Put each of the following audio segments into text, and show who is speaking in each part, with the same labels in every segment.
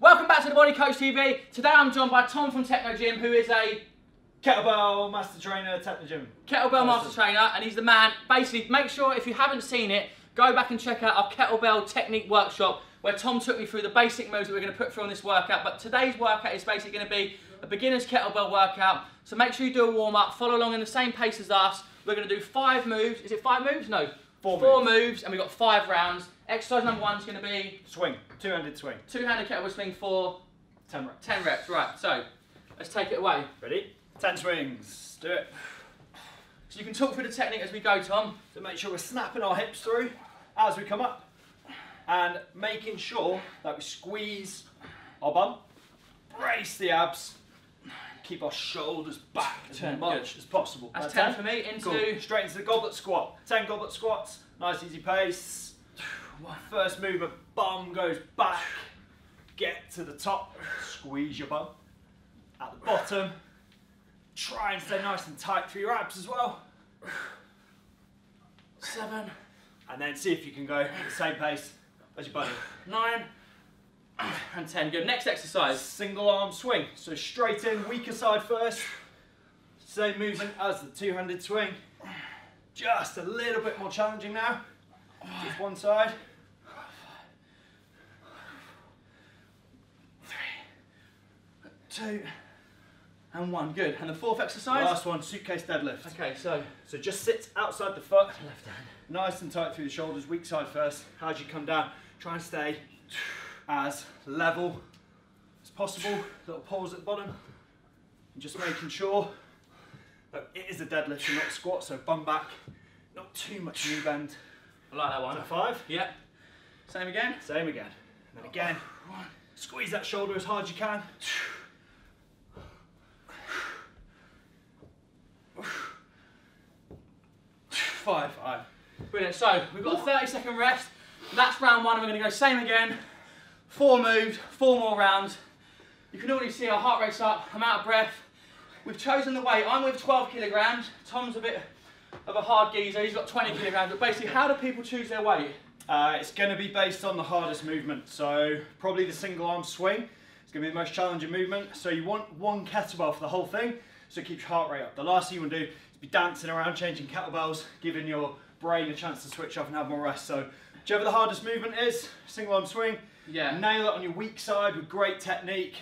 Speaker 1: Welcome back to the Body Coach TV. Today I'm joined by Tom from Technogym, who is a
Speaker 2: Kettlebell Master Trainer, Technogym.
Speaker 1: kettlebell master trainer, and he's the man. Basically, make sure if you haven't seen it, go back and check out our kettlebell technique workshop where Tom took me through the basic moves that we're going to put through on this workout. But today's workout is basically going to be a beginner's kettlebell workout. So make sure you do a warm up, follow along in the same pace as us. We're going to do five moves. Is it five moves? No,
Speaker 2: Four
Speaker 1: Four
Speaker 2: moves.
Speaker 1: moves, and we've got five rounds. Exercise number one is going to be
Speaker 2: Swing, two-handed swing,
Speaker 1: two-handed kettlebell swing for
Speaker 2: 10 reps.
Speaker 1: 10 reps. Right, so let's take it away.
Speaker 2: Ready? 10 swings, do it.
Speaker 1: So you can talk through the technique as we go, Tom.
Speaker 2: So make sure we're snapping our hips through as we come up and making sure that we squeeze our bum, brace the abs, keep our shoulders back as
Speaker 1: Ten,
Speaker 2: much as possible.
Speaker 1: That's
Speaker 2: Right,
Speaker 1: 10 for me. Into
Speaker 2: Cool. Straight into the goblet squat. 10 goblet squats, nice easy pace. First movement, bum goes back. Get to the top, squeeze your bum. At the bottom, try and stay nice and tight for your abs as well.
Speaker 1: seven,
Speaker 2: And then see if you can go at the same pace as your buddy.
Speaker 1: nine, and 10. Good. Next exercise.
Speaker 2: Single arm swing. So straight in, weaker side first. Same movement as the two-handed swing. Just a little bit more challenging now. Just one side.
Speaker 1: Two, and one. Good. And the fourth exercise?
Speaker 2: Last one, suitcase deadlift.
Speaker 1: Okay, so
Speaker 2: So just sit outside the foot,
Speaker 1: left hand.
Speaker 2: nice and tight through the shoulders, weak side first. As you come down, try and stay as level as possible. Little pause at the bottom. And just making sure that it is a deadlift and not a squat, so bum back, not too much knee bend.
Speaker 1: I like that one.
Speaker 2: So five,
Speaker 1: Yep. Same again.
Speaker 2: same again. And then again, squeeze that shoulder as hard as you can.
Speaker 1: Five. Five. Brilliant. So we've got a 30 second rest. That's round one. and We're going to go same again. Four moves, four more rounds. You can already see our heart rate's up. I'm out of breath. We've chosen the weight. I'm with 12 kilograms. Tom's a bit of a hard geezer. He's got 20 kilograms. But basically, how do people choose their weight?
Speaker 2: Uh, it's going to be based on the hardest movement. So probably the single arm swing. It's going to be the most challenging movement. So you want one kettlebell for the whole thing, so it keeps your heart rate up. The last thing you want to do is be dancing around, changing kettlebells, giving your brain a chance to switch off and have more rest. So whichever the hardest movement is, single arm swing,
Speaker 1: Yeah.
Speaker 2: nail it on your weak side with great technique.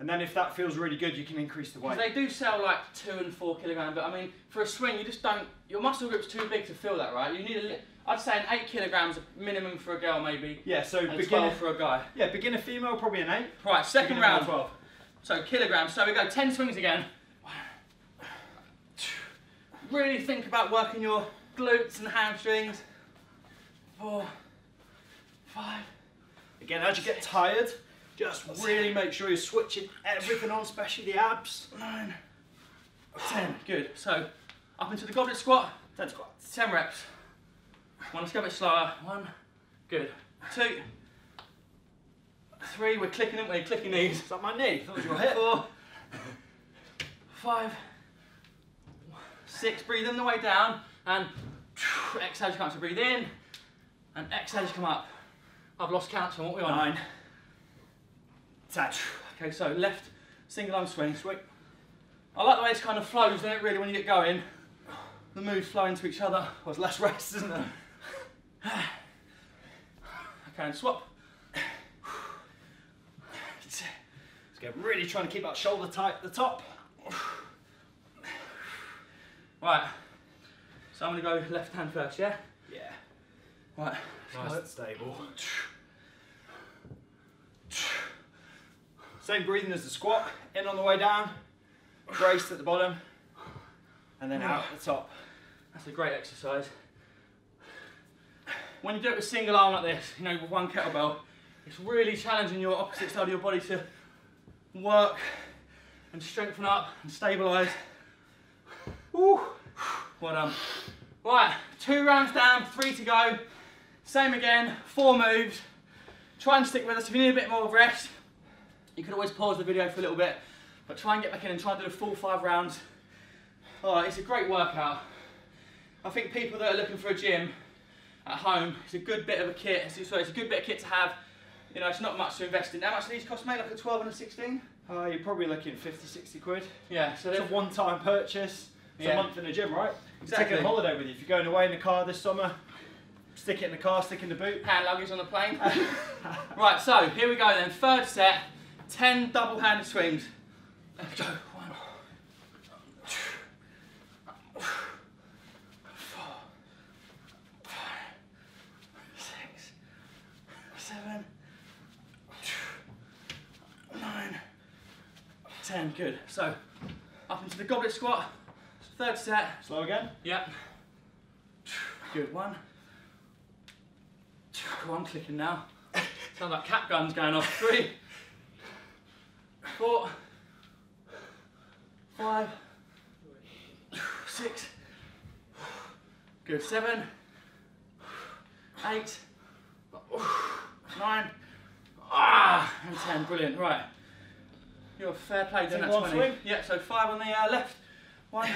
Speaker 2: And then if that feels really good, you can increase the weight.
Speaker 1: They do sell like two and four kilogram, but I mean, for a swing, you just don't. Your muscle group's too big to feel that, right? You need a. I'd say an eight kilograms minimum for a girl, maybe,
Speaker 2: Yeah, so
Speaker 1: and
Speaker 2: beginner,
Speaker 1: twelve for a guy.
Speaker 2: yeah, beginner female, probably an 8.
Speaker 1: Right, second
Speaker 2: beginner
Speaker 1: round.
Speaker 2: 12.
Speaker 1: So kilograms. So we go ten swings again. Really think about working your glutes and hamstrings. Four, five.
Speaker 2: Again, as you get tired, just really make sure you're switching everything on, especially the abs.
Speaker 1: nine, ten. Good. So up into the goblet squat.
Speaker 2: 10 squats.
Speaker 1: 10 reps. One, let's go a bit slower. One, good. Two, three, we're clicking them, we're clicking these.
Speaker 2: Is that my knee? It was your hip.
Speaker 1: Four, five, six, breathe in the way down, and exhale as you come up. So breathe in, and exhale as you come up. I've lost count, so what we on?
Speaker 2: Nine. Ten.
Speaker 1: Okay, so left single arm swing. Swing. I like the way this kind of flows, doesn't it, really, when you get going? The moves flow into each other.
Speaker 2: Well, it's less rest, isn't it?
Speaker 1: Okay, and swap.
Speaker 2: Let's get really trying to keep that shoulder tight at the top.
Speaker 1: Right. So I'm gonna go left hand first, yeah? Right.
Speaker 2: Nice and stable. Same breathing as the squat. In on the way down, braced at the bottom, and then out at the top.
Speaker 1: That's a great exercise. When you do it with single arm like this, you know, with one kettlebell, it's really challenging your opposite side of your body to work and strengthen up and stabilise. Woo. Well done. Right, two rounds down, three to go. Same again, four moves. Try and stick with us. If you need a bit more of rest, you can always pause the video for a little bit, but try and get back in and try and do the full five rounds. Oh, it's a great workout. I think people that are looking for a gym at home, it's a good bit of a kit. Sorry, it's a good bit of kit to have. You know, it's not much to invest in. How much do these cost, mate? Like a 12 and a 16?
Speaker 2: Uh, you're probably looking 50, 60 quid.
Speaker 1: Yeah, so
Speaker 2: It's a one-time purchase. It's
Speaker 1: Yeah.
Speaker 2: a month in the gym, right?
Speaker 1: Exactly.
Speaker 2: Take a holiday with you. If you're going away in the car this summer, stick it in the car, stick in the boot.
Speaker 1: hand luggage on the plane. right, so here we go then. Third set, 10 double handed swings. Let's go. One, two, four, five, six, seven, nine, ten. Good. So up into the goblet squat. Third set.
Speaker 2: Slow again.
Speaker 1: Yep. Good one. On, clicking now. Sounds like cap guns going off. Three, four, five, six, good. Seven, eight, nine, ah, and ten. Brilliant. Right. You're fair play doing that
Speaker 2: Take one
Speaker 1: 20.
Speaker 2: swing.
Speaker 1: Yeah, so five on the uh, left. One.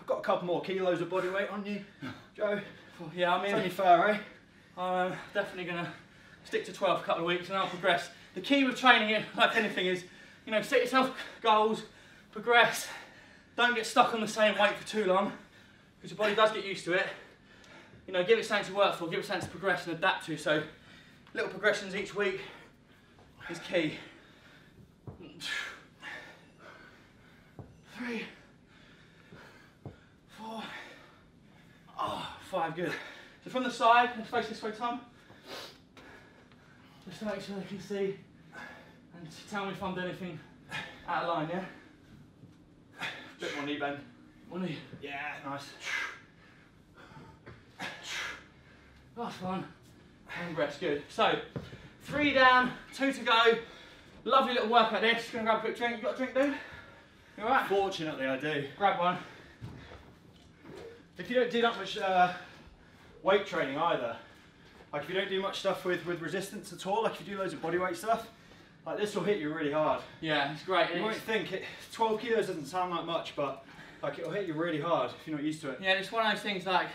Speaker 2: I've got a couple more kilos of body weight on you, Joe.
Speaker 1: Yeah, I
Speaker 2: It's
Speaker 1: mean,
Speaker 2: only fair, eh?
Speaker 1: I'm definitely going to stick to 12 for a couple of weeks and I'll progress. The key with training it, like anything, is you know, set yourself goals, progress. Don't get stuck on the same weight for too long because your body does get used to it. You know, give it something to work for, give it something to progress and adapt to. So, little progressions each week is key. Three, four, oh, five, good. So from the side, let's face this way, Tom. Just to make sure they can see and tell me if I'm doing anything out of line, yeah?
Speaker 2: Bit more knee bend.
Speaker 1: One knee.
Speaker 2: Yeah, nice.
Speaker 1: Last one. And rest, good. So, three down, two to go. Lovely little workout there. Just gonna grab a quick drink. You got a drink, dude? You alright?
Speaker 2: Fortunately, I do.
Speaker 1: Grab one.
Speaker 2: If you don't do that much uh, weight training either, like if you don't do much stuff with, with resistance at all, like if you do loads of body weight stuff, like this will hit you really hard.
Speaker 1: Yeah, it's great.
Speaker 2: You won't
Speaker 1: It's,
Speaker 2: think it, 12 kilos doesn't sound like much, but like it'll hit you really hard if you're not used to it.
Speaker 1: yeah, it's one of those things like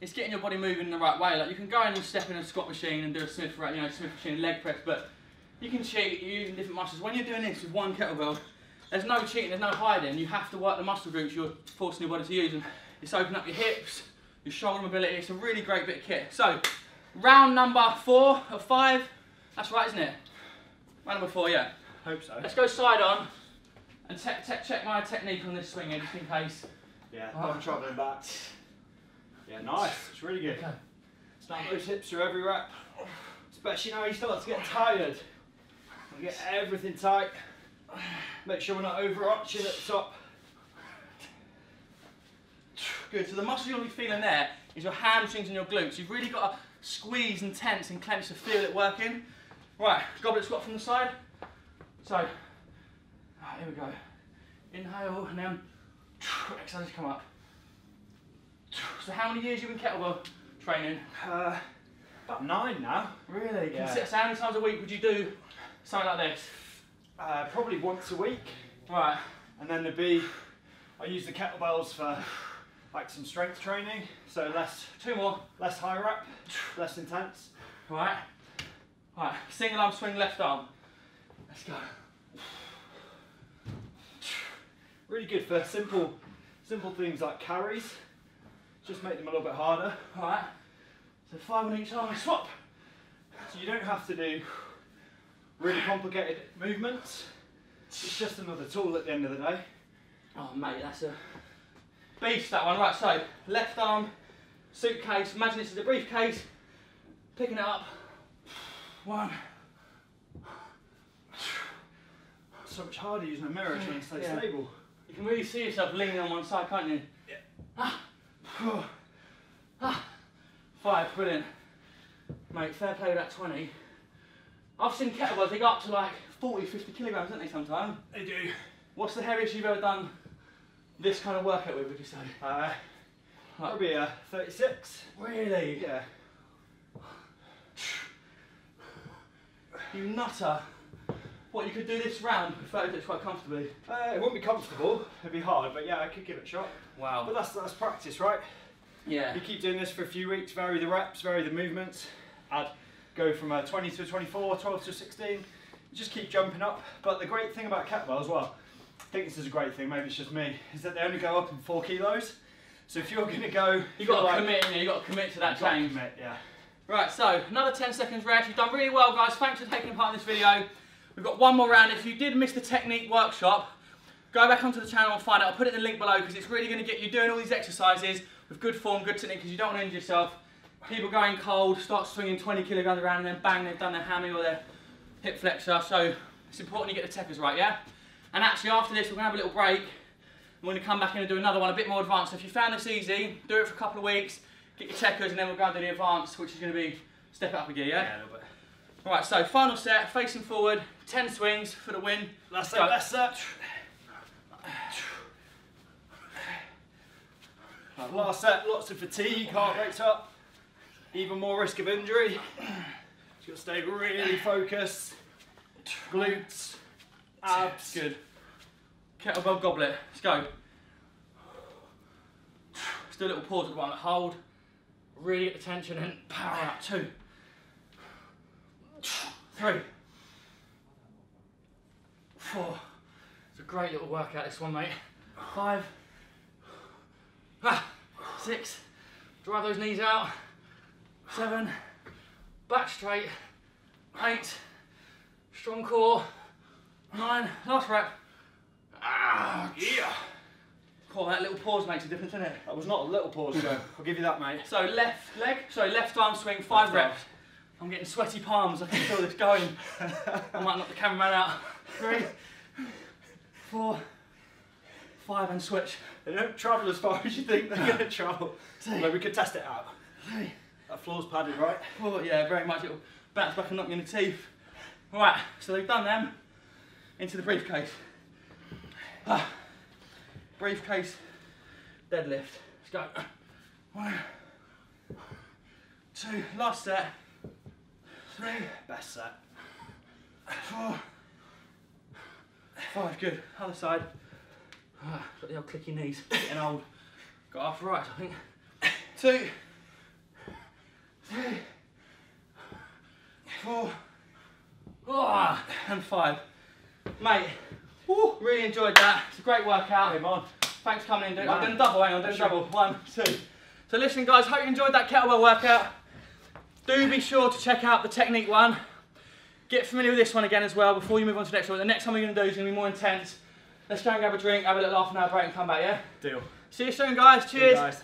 Speaker 1: it's getting your body moving in the right way. Like you can go in and step in a squat machine and do a Smith, you know, Smith machine leg press, but you can cheat you're using different muscles. When you're doing this with one kettlebell, there's no cheating, there's no hiding. You have to work the muscle groups you're forcing your body to use, and it's opening up your hips, your shoulder mobility. It's a really great bit of kit. So, round number four of five. That's right, isn't it? Round number four, yeah.
Speaker 2: Hope so.
Speaker 1: Let's go side on and te- te- check my technique on this swing here, just in case.
Speaker 2: Yeah, ah.
Speaker 1: Oh.
Speaker 2: I'm travelling back. Yeah, nice. It's really good.
Speaker 1: Okay.
Speaker 2: Snap those hips through every rep. Especially now you start to get tired. Get everything tight. Make sure we're not overarching at the top.
Speaker 1: Good. So the muscle you'll be feeling there is your hamstrings and your glutes. You've really got to squeeze and tense and clench to feel it working. Right, goblet squat from the side. So, right, here we go. Inhale and then exhale to come up. So how many years you been kettlebell training?
Speaker 2: Uh, about nine now.
Speaker 1: Really?
Speaker 2: Yeah.
Speaker 1: So how many times a week would you do something like this?
Speaker 2: Uh, probably once a week.
Speaker 1: Right.
Speaker 2: And then there'd be, I use the kettlebells for like some strength training. So less,
Speaker 1: Two more.
Speaker 2: less high rep, less intense.
Speaker 1: Right. Right. Single arm swing left arm. Let's go.
Speaker 2: Really good for simple, simple things like carries. Just make them a little bit harder.
Speaker 1: Right. So five on each arm swap.
Speaker 2: So you don't have to do really complicated movements. It's just another tool at the end of the day.
Speaker 1: Oh mate, that's a beast that one. Right, so left arm, suitcase, imagine this is a briefcase, picking it up. One.
Speaker 2: So much harder using a mirror trying to stay
Speaker 1: Yeah.
Speaker 2: stable.
Speaker 1: You can really see yourself leaning on one side, can't you?
Speaker 2: Yeah.
Speaker 1: Ah. Ah. Five, brilliant. Mate, fair play with that 20. I've seen kettlebells, they go up to like 40, 50 kilograms, don't they, sometimes?
Speaker 2: They do.
Speaker 1: What's the heaviest you've ever done this kind of workout with, would you say?
Speaker 2: Uh, probably a 36.
Speaker 1: Really?
Speaker 2: Yeah.
Speaker 1: You nutter. What, you could do this round with 30 quite comfortably?
Speaker 2: Uh, it won't be comfortable. It'd be hard, but yeah, I could give it a shot.
Speaker 1: Wow.
Speaker 2: But that's that's practice, right?
Speaker 1: Yeah.
Speaker 2: You keep doing this for a few weeks, vary the reps, vary the movements, add go from a 20 to a 24, 12 to a 16. Just keep jumping up. But the great thing about kettlebell as well, I think this is a great thing, maybe it's just me, is that they only go up in four kilos. So if you're gonna go,
Speaker 1: You got to
Speaker 2: like,
Speaker 1: commit, you, you got to commit to that
Speaker 2: you've
Speaker 1: change.
Speaker 2: commit, yeah.
Speaker 1: Right, so another 10 seconds rest. You've done really well, guys. Thanks for taking part in this video. We've got one more round. If you did miss the technique workshop, go back onto the channel and find it. I'll put it in the link below because it's really going to get you doing all these exercises with good form, good technique because you don't want to injure yourself. People going cold, start swinging 20 kilograms around and then bang, they've done their hammy or their hip flexor. So it's important you get the techers right, yeah? And actually after this, we're going to have a little break. We're going to come back in and do another one a bit more advanced. So if you found this easy, do it for a couple of weeks, get your checkers, and then we'll go and do the advanced, which is going to be step it up a gear, yeah?
Speaker 2: a little bit.
Speaker 1: Right, so final set, facing forward, 10 swings for the win.
Speaker 2: Last set, last set. Last set, lots of fatigue, heart rate's up, even more risk of injury. Just gotta stay really focused. Glutes, abs.
Speaker 1: Good. Kettlebell goblet, let's go. Let's do a little pause at bottom, hold, really get the tension and power out. Two, three, four. It's a great little workout this one, mate. Five, ah, six, drive those knees out. Seven, back straight. Eight, strong core. Nine, last rep. Ah,
Speaker 2: Yeah.
Speaker 1: Cool, that little pause makes a difference, doesn't it?
Speaker 2: That was not a little pause, Joe. I'll give you that, mate.
Speaker 1: So left leg, sorry, left arm swing, five
Speaker 2: Left arm.
Speaker 1: reps. I'm getting sweaty palms, I can feel this going. I might knock the cameraman out. Three, four, five, and switch.
Speaker 2: They don't travel as far as you think they're gonna travel. Although we could test it out.
Speaker 1: Three,
Speaker 2: That floor's padded, right?
Speaker 1: four, yeah, very much. It'll bounce back and knock me in the teeth. Right, so they've done them. Into the briefcase. Ah, briefcase, deadlift. Let's go. One, two, last set. Three,
Speaker 2: Best set.
Speaker 1: four, five. Good. Other side. Ah, got the old clicky knees. Getting old. Got off right. I think. Two, three, four, ah, and five. Mate, woo, really enjoyed that. It's a great workout.
Speaker 2: Hey, man.
Speaker 1: Thanks for coming in.
Speaker 2: Man.
Speaker 1: I'm doing double, hang on, doing double. One, two. So listen guys, hope you enjoyed that kettlebell workout. Do be sure to check out the technique one. Get familiar with this one again as well before you move on to the next one. The next one we're going to do is going to be more intense. Let's go and grab a drink, have a little half an hour break and come back, yeah?
Speaker 2: Deal.
Speaker 1: See you soon guys, cheers.
Speaker 2: guys.